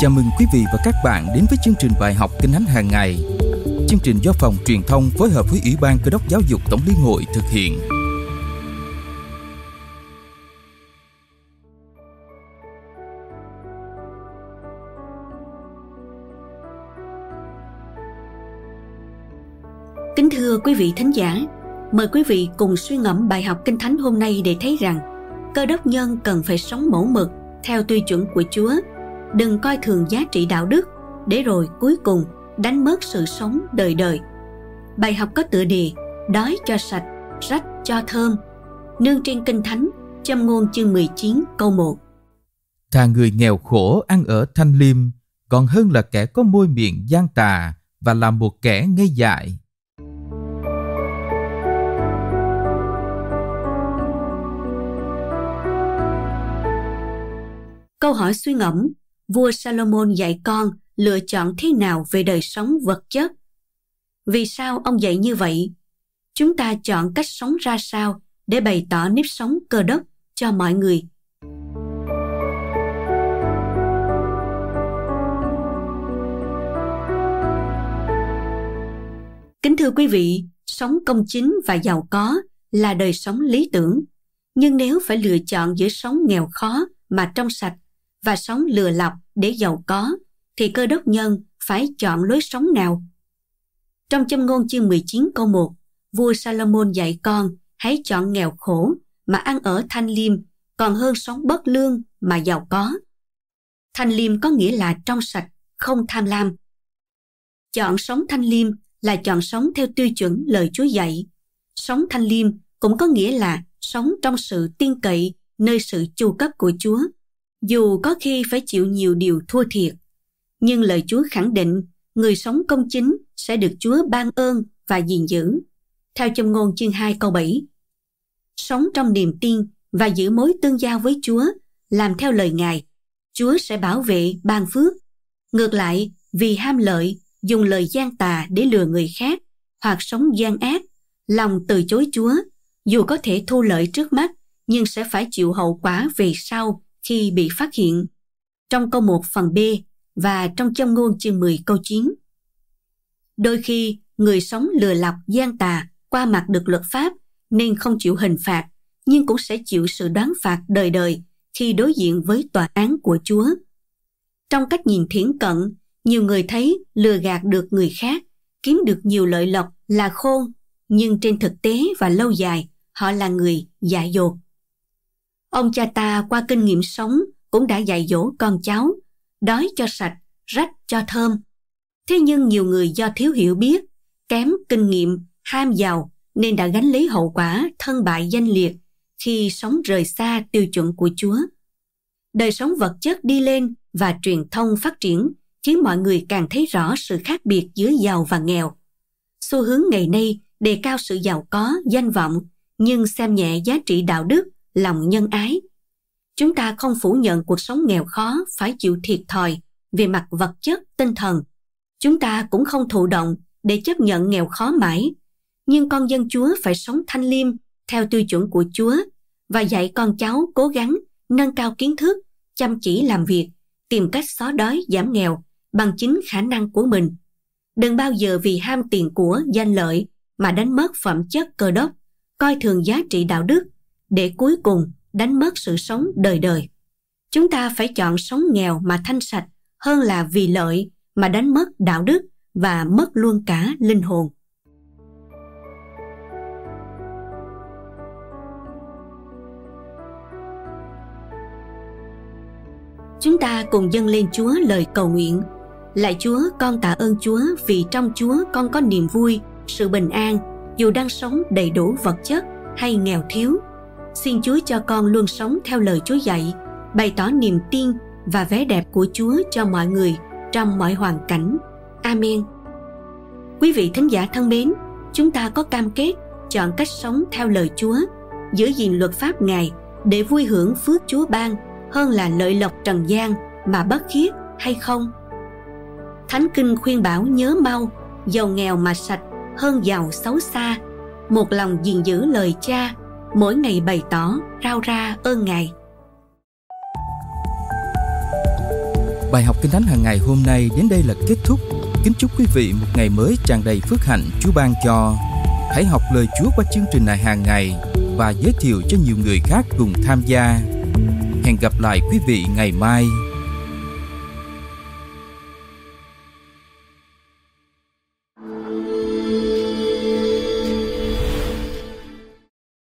Chào mừng quý vị và các bạn đến với chương trình bài học Kinh Thánh hàng ngày. Chương trình do phòng truyền thông phối hợp với Ủy ban Cơ đốc Giáo dục Tổng liên hội thực hiện. Kính thưa quý vị thính giả, mời quý vị cùng suy ngẫm bài học Kinh Thánh hôm nay để thấy rằng cơ đốc nhân cần phải sống mẫu mực theo tiêu chuẩn của Chúa đừng coi thường giá trị đạo đức để rồi cuối cùng đánh mất sự sống đời đời. Bài học có tựa đề Đói cho sạch, rách cho thơm, nương trên kinh thánh, châm ngôn chương 19 câu 1. Thà người nghèo khổ ăn ở thanh liêm, còn hơn là kẻ có môi miệng gian tà và là một kẻ ngây dại. Câu hỏi suy ngẫm vua Salomon dạy con lựa chọn thế nào về đời sống vật chất. Vì sao ông dạy như vậy? Chúng ta chọn cách sống ra sao để bày tỏ nếp sống cơ đốc cho mọi người. Kính thưa quý vị, sống công chính và giàu có là đời sống lý tưởng. Nhưng nếu phải lựa chọn giữa sống nghèo khó mà trong sạch và sống lừa lọc để giàu có, thì cơ đốc nhân phải chọn lối sống nào? Trong châm ngôn chương 19 câu 1, vua Salomon dạy con hãy chọn nghèo khổ mà ăn ở thanh liêm còn hơn sống bất lương mà giàu có. Thanh liêm có nghĩa là trong sạch, không tham lam. Chọn sống thanh liêm là chọn sống theo tiêu chuẩn lời Chúa dạy. Sống thanh liêm cũng có nghĩa là sống trong sự tiên cậy nơi sự chu cấp của Chúa dù có khi phải chịu nhiều điều thua thiệt, nhưng lời chúa khẳng định, người sống công chính sẽ được chúa ban ơn và gìn giữ. Theo châm ngôn chương 2 câu 7 sống trong niềm tin và giữ mối tương giao với chúa, làm theo lời ngài, chúa sẽ bảo vệ, ban phước. Ngược lại, vì ham lợi, dùng lời gian tà để lừa người khác, hoặc sống gian ác, lòng từ chối chúa, dù có thể thu lợi trước mắt, nhưng sẽ phải chịu hậu quả về sau khi bị phát hiện trong câu 1 phần B và trong châm ngôn chương 10 câu 9. Đôi khi, người sống lừa lọc gian tà qua mặt được luật pháp nên không chịu hình phạt, nhưng cũng sẽ chịu sự đoán phạt đời đời khi đối diện với tòa án của Chúa. Trong cách nhìn thiển cận, nhiều người thấy lừa gạt được người khác, kiếm được nhiều lợi lộc là khôn, nhưng trên thực tế và lâu dài, họ là người dại dột. Ông cha ta qua kinh nghiệm sống cũng đã dạy dỗ con cháu, đói cho sạch, rách cho thơm. Thế nhưng nhiều người do thiếu hiểu biết, kém kinh nghiệm, ham giàu nên đã gánh lấy hậu quả thân bại danh liệt khi sống rời xa tiêu chuẩn của Chúa. Đời sống vật chất đi lên và truyền thông phát triển khiến mọi người càng thấy rõ sự khác biệt giữa giàu và nghèo. Xu hướng ngày nay đề cao sự giàu có, danh vọng, nhưng xem nhẹ giá trị đạo đức, lòng nhân ái. Chúng ta không phủ nhận cuộc sống nghèo khó phải chịu thiệt thòi về mặt vật chất, tinh thần. Chúng ta cũng không thụ động để chấp nhận nghèo khó mãi. Nhưng con dân Chúa phải sống thanh liêm theo tiêu chuẩn của Chúa và dạy con cháu cố gắng nâng cao kiến thức, chăm chỉ làm việc, tìm cách xóa đói giảm nghèo bằng chính khả năng của mình. Đừng bao giờ vì ham tiền của danh lợi mà đánh mất phẩm chất cơ đốc, coi thường giá trị đạo đức để cuối cùng đánh mất sự sống đời đời. Chúng ta phải chọn sống nghèo mà thanh sạch hơn là vì lợi mà đánh mất đạo đức và mất luôn cả linh hồn. Chúng ta cùng dâng lên Chúa lời cầu nguyện. Lạy Chúa, con tạ ơn Chúa vì trong Chúa con có niềm vui, sự bình an, dù đang sống đầy đủ vật chất hay nghèo thiếu xin Chúa cho con luôn sống theo lời Chúa dạy, bày tỏ niềm tin và vẻ đẹp của Chúa cho mọi người trong mọi hoàn cảnh. Amen. Quý vị thính giả thân mến, chúng ta có cam kết chọn cách sống theo lời Chúa, giữ gìn luật pháp Ngài để vui hưởng phước Chúa ban hơn là lợi lộc trần gian mà bất khiết hay không? Thánh Kinh khuyên bảo nhớ mau, giàu nghèo mà sạch hơn giàu xấu xa, một lòng gìn giữ lời cha mỗi ngày bày tỏ, rao ra ơn ngài Bài học Kinh Thánh hàng ngày hôm nay đến đây là kết thúc. Kính chúc quý vị một ngày mới tràn đầy phước hạnh Chúa ban cho. Hãy học lời Chúa qua chương trình này hàng ngày và giới thiệu cho nhiều người khác cùng tham gia. Hẹn gặp lại quý vị ngày mai.